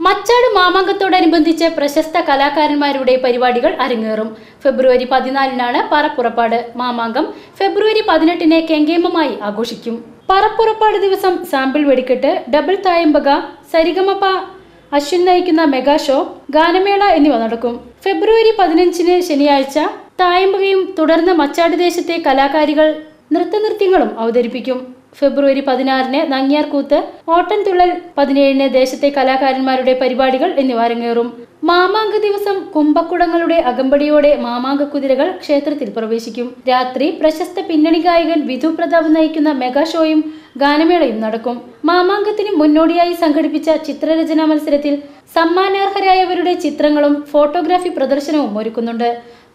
മച്ചാട് മാമാങ്കത്തോടനുബന്ധിച്ച് പ്രശസ്ത കലാകാരന്മാരുടെ പരിപാടികൾ അരങ്ങേറും. ഫെബ്രുവരി പതിനാലിനാണ് പറപ്പുറപ്പാട് മാമാങ്കം ഫെബ്രുവരി പതിനെട്ടിന് കെങ്കേമമായി ആഘോഷിക്കും. പറപ്പുറപ്പാട് ദിവസം സാമ്പിൾ വെടിക്കെട്ട് ഡബിൾ തായമ്പക സരിഗമപ അശ്വിൻ നയിക്കുന്ന മെഗാ ഷോ ഗാനമേള എന്നിവ നടക്കും. ഫെബ്രുവരി പതിനഞ്ചിന് ശനിയാഴ്ച തായമ്പകയും തുടർന്ന് മച്ചാട് ദേശത്തെ കലാകാരികൾ നൃത്തനൃത്യങ്ങളും അവതരിപ്പിക്കും. ഫെബ്രുവരി പതിനാറിന് നങ്ങിയാർകൂത്ത് ഓട്ടൻതുള്ളൽ പതിനേഴിന് ദേശത്തെ കലാകാരന്മാരുടെ പരിപാടികൾ എന്നിവ അരങ്ങേറും. മാമാങ്ക ദിവസം കുംഭക്കുടങ്ങളുടെ അകമ്പടിയോടെ മാമാങ്ക കുതിരകൾ ക്ഷേത്രത്തിൽ പ്രവേശിക്കും. രാത്രി പ്രശസ്ത പിന്നണി ഗായകൻ വിധു പ്രതാപ് നയിക്കുന്ന മെഗാ ഷോയും ഗാനമേളയും നടക്കും. മാമാങ്കത്തിന് മുന്നോടിയായി സംഘടിപ്പിച്ച ചിത്രരചനാ മത്സരത്തിൽ സമ്മാനാർഹരായവരുടെ ചിത്രങ്ങളും ഫോട്ടോഗ്രാഫി പ്രദർശനവും ഒരുക്കുന്നുണ്ട്.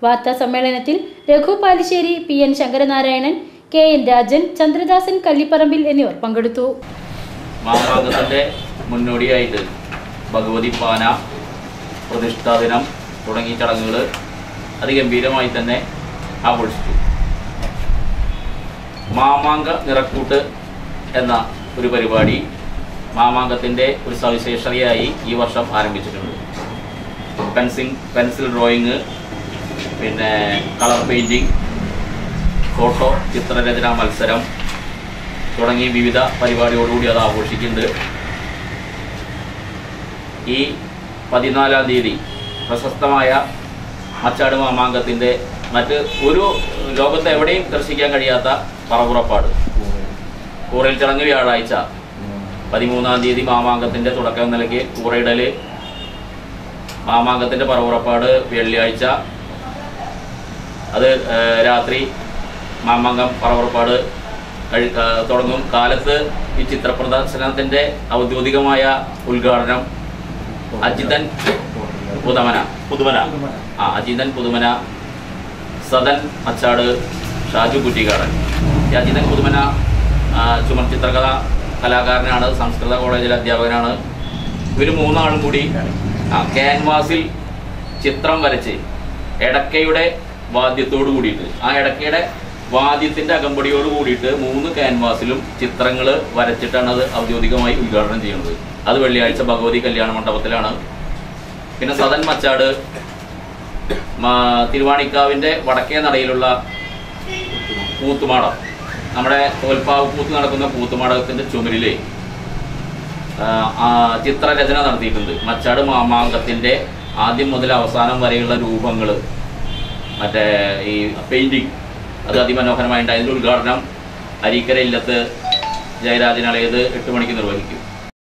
വാർത്താ സമ്മേളനത്തിൽ Raghu Palissery P N Sankaranarayanan K N Rajan Chandradasan Kallipparambil എന്നിവർ പങ്കെടുത്തു. മാമാങ്കത്തിന്റെ മുന്നോടിയായിട്ട് ഭഗവതി പാന പ്രതിഷ്ഠാ ദിനം തുടങ്ങിയ ചടങ്ങുകൾ അതിഗംഭീരമായി തന്നെ ആഘോഷിച്ചു. മാമാങ്ക നിറക്കൂട്ട് എന്ന ഒരു പരിപാടി മാമാങ്കത്തിന്റെ ഒരു സവിശേഷതയായി ഈ വർഷം ആരംഭിച്ചിട്ടുണ്ട്. പെൻസിൽ പെൻസിൽ ഡ്രോയിങ് പിന്നെ കളർ പെയിന്റിങ് ഫോട്ടോ ചിത്രരചനാ മത്സരം തുടങ്ങി വിവിധ പരിപാടിയോടുകൂടി അത് ആഘോഷിക്കുന്നുണ്ട്. ഈ പതിനാലാം തീയതി പ്രശസ്തമായ മച്ചാട് മാമാങ്കത്തിന്റെ മറ്റ് ഒരു ലോകത്ത് എവിടെയും ദർശിക്കാൻ കഴിയാത്ത പറവുറപ്പാട്. കൂറയിൽ ചടങ്ങ് വ്യാഴാഴ്ച. പതിമൂന്നാം തീയതി മാമാങ്കത്തിന്റെ തുടക്കം നൽകി കൂറയിടൽ മാമാങ്കത്തിന്റെ പറവുറപ്പാട് വെള്ളിയാഴ്ച. അത് രാത്രി മാമാങ്കം പറവറപ്പാട് തുടങ്ങും. കാലത്ത് ഈ ചിത്ര പ്രദർശനത്തിന്റെ ഔദ്യോഗികമായ ഉദ്ഘാടനം അജിതൻ പുതുമന പുതുമന. ആ അജിതൻ പുതുമന സദൻ അച്ചാട് ഷാജു കുറ്റിക്കാടൻ. ഈ അജിതൻ പുതുമന ചുമർ ചിത്രകഥ കലാകാരനാണ് സംസ്കൃത കോളേജിലെ അധ്യാപകനാണ്. ഇവർ മൂന്നാളും കൂടി ക്യാൻവാസിൽ ചിത്രം വരച്ച് എടക്കയുടെ വാദ്യത്തോട് കൂടിയിട്ട്. ആ എടക്കയുടെ വാദ്യത്തിന്റെ അകമ്പടിയോട് കൂടിയിട്ട് മൂന്ന് ക്യാൻവാസിലും ചിത്രങ്ങൾ വരച്ചിട്ടാണ് അത് ഔദ്യോഗികമായി ഉദ്ഘാടനം ചെയ്യുന്നത്. അത് വെള്ളിയാഴ്ച ഭഗവതി കല്യാണ മണ്ഡപത്തിലാണ്. പിന്നെ സദൻ മച്ചാട് തിരുവാണിക്കാവിന്റെ വടക്കേ നടയിലുള്ള കൂത്തുമാടം. നമ്മുടെ തോൽപ്പാവ് കൂത്ത് നടക്കുന്ന കൂത്തുമാടകത്തിന്റെ ചുമരിലെ ചിത്രരചന നടത്തിയിട്ടുണ്ട്. മച്ചാട് മാമാങ്കത്തിന്റെ ആദ്യം മുതൽ അവസാനം വരെയുള്ള രൂപങ്ങൾ മറ്റേ ഈ പെയിന്റിങ് അത് അതിമനോഹരമായിട്ട് അതിന്റെ ഉദ്ഘാടനം അരീക്കര ഇല്ലത്ത് ജയരാജനാളയത് എട്ട് മണിക്ക് നിർവഹിക്കും.